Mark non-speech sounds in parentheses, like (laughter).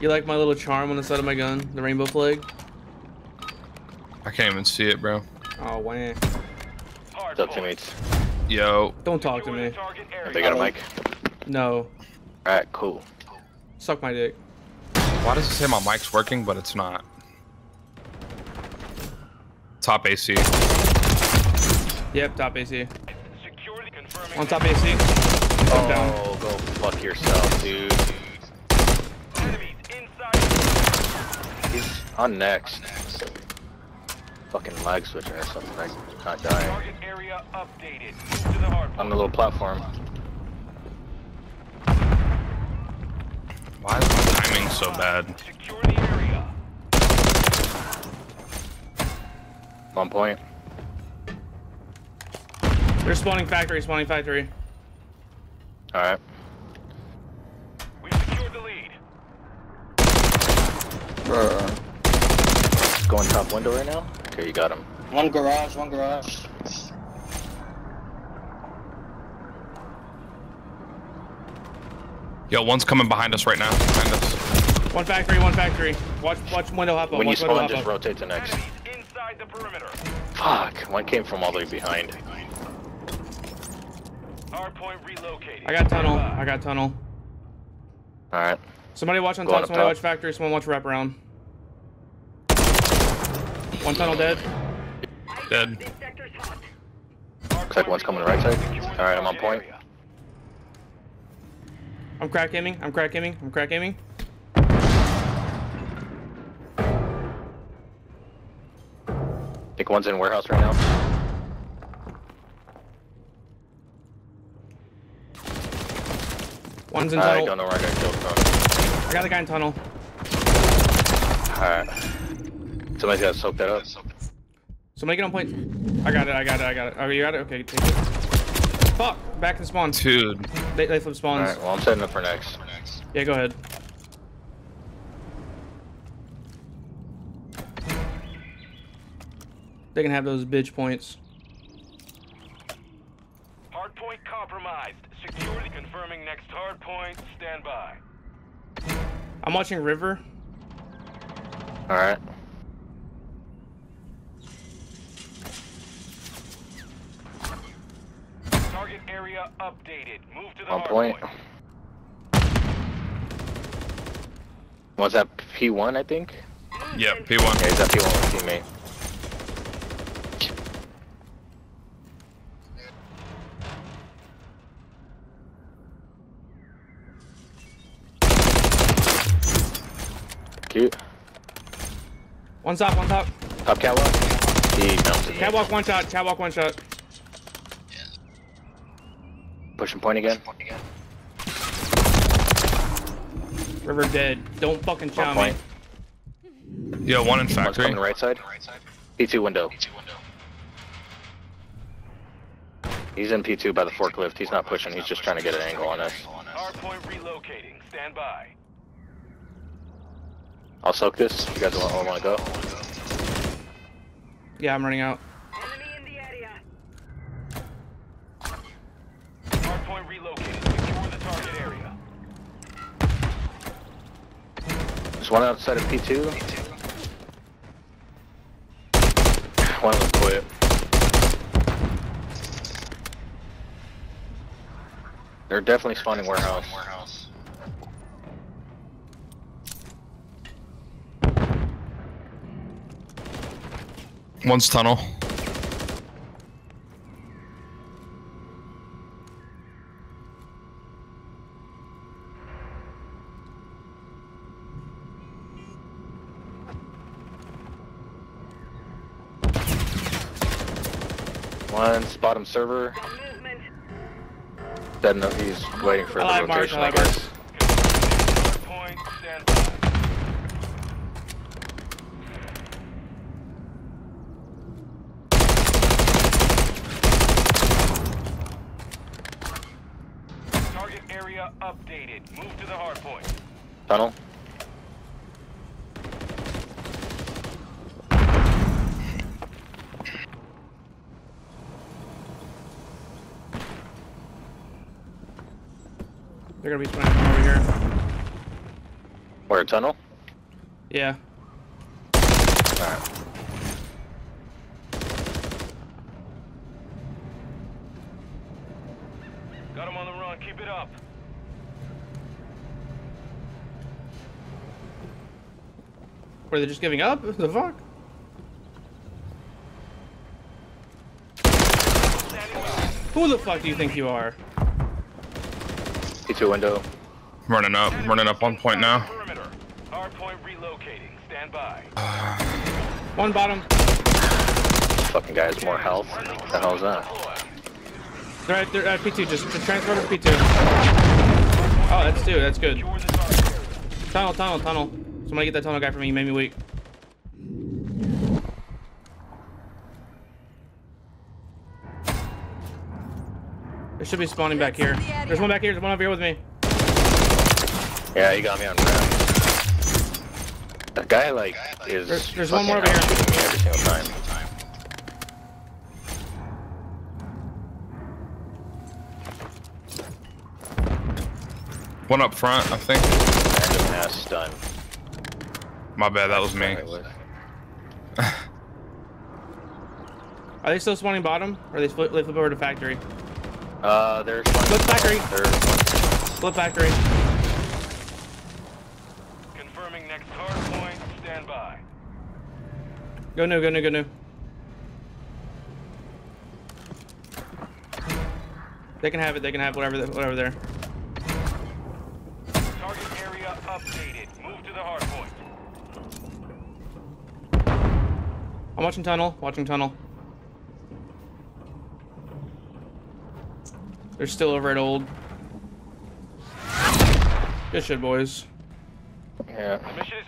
You like my little charm on the side of my gun? The rainbow flag? I can't even see it, bro. Oh, wow. What's up, teammates? Yo. Don't talk to me. They got a mic? No. Alright, cool. Suck my dick. Why does it say my mic's working, but it's not? Top AC. Yep, top AC. On top AC. Oh, down. go fuck yourself, dude. He's on next. Fucking lag switcher or something. I'm not dying. Area updated. To the hard On the little platform. Why is my timing so bad? Secure the area. One point. They're spawning factory, spawning factory. Alright. Uh, going top window right now? Okay, you got him. One garage, one garage. Yo, one's coming behind us right now. Behind us. One factory, one factory. Watch, watch window hop up. When you Watch window spawn, just up. rotate to next. Inside the perimeter. Fuck, one came from all the way behind. Hardpoint relocated. I got tunnel. I got tunnel. Alright. Somebody watch on Go top. up Somebody top. watch factory. Someone watch wraparound. One tunnel dead. Dead. Looks like one's coming right side. Alright, I'm on point. I'm crack aiming. I'm crack aiming. I'm crack aiming. think one's in warehouse right now. One's in I tunnel. don't know where I got killed from. I got the guy in tunnel. Alright. Somebody's gotta soak that up. Somebody get on point. I got it. I got it. I got it. Oh, you got it. Okay, take it. Fuck. Back to spawn. Dude. They, they flip spawns. Alright, well I'm setting up for next. Yeah, go ahead. They can have those bitch points. Hard point compromised. Security confirming next hard point. Stand by. I'm watching River. Alright. Target area updated. Move to the On point. hardpoint. Was that P1 I think? Mm. Yep, P1. Yeah, he's at P1 with teammate. Cute. One top, one top. Top catwalk. He bounced. Catwalk one shot. Catwalk one shot. Pushing point again. River dead. Don't fucking One chow me. point. Yo, one in One's factory. coming right side. P2 window. He's in P2 by the forklift. He's not pushing. He's just trying to get an angle on us. Hardpoint relocating. Stand by. I'll soak this. You guys want, want to go? Yeah, I'm running out. Hardpoint relocated. Secure the target area. There's one outside of P2. One of them quit. They're definitely spawning warehouse. One's tunnel. One's bottom server. Dead enough. He's waiting for the rotation, I I like Mark. guess. Target area updated. Move to the hardpoint. Tunnel. They're gonna be spawning from over here. Where tunnel? Yeah. Alright. Got him on the run. Keep it up. Were they just giving up? The fuck? Who the fuck do you think you are? P2 window. Running up. Running up on point now. Perimeter. Hard point relocating. Stand by. (sighs) One bottom. Fucking guy has more health. What the hell is that? Deploy. They're at, they're at P2. Just, just transfer to P2. Oh, that's two. That's good. Secure the target. Tunnel, tunnel, tunnel. Somebody get that tunnel guy for me. He made me weak. There should be spawning back here. There's one back here. There's one over here with me. Yeah, he got me on ground. That guy like is. There's- there's one more over here. me every single time. One up front, I think. Random ass stun. My bad, that was me. (laughs) Are they still spawning bottom? Or are they flip, they flip over to factory? Uh, there's Look, factory. There's one. Flip factory. Confirming next hard point. Stand by. Go new, go new, go new. They can have it. They can have whatever, they whatever there. Target area updated. Move to the hard point. I'm watching tunnel. Watching tunnel. They're still over at old. Good shit, boys. Yeah. Mission is complete.